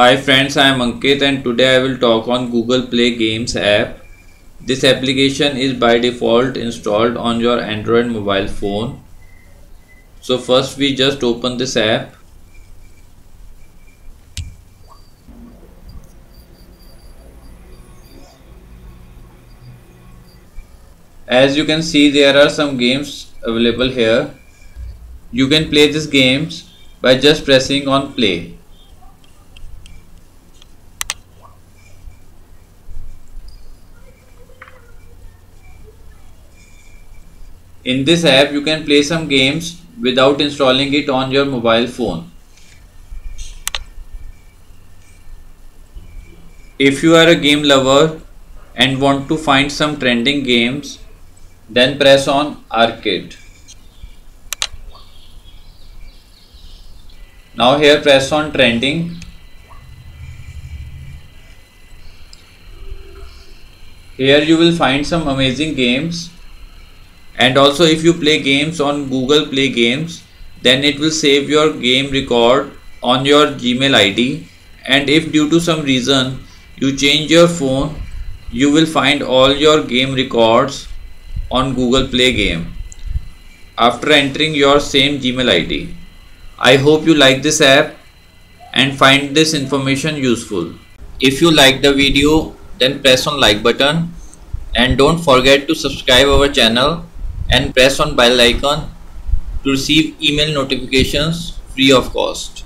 Hi friends, I am Ankit and today I will talk on Google Play Games app. This application is by default installed on your Android mobile phone. So first we just open this app. As you can see there are some games available here. You can play these games by just pressing on play. In this app you can play some games without installing it on your mobile phone. If you are a game lover and want to find some trending games then press on arcade. Now here press on trending. Here you will find some amazing games and also if you play games on Google Play Games then it will save your game record on your Gmail ID and if due to some reason you change your phone you will find all your game records on Google Play Game after entering your same Gmail ID. I hope you like this app and find this information useful. If you like the video then press on like button and don't forget to subscribe our channel and press on bell icon to receive email notifications free of cost.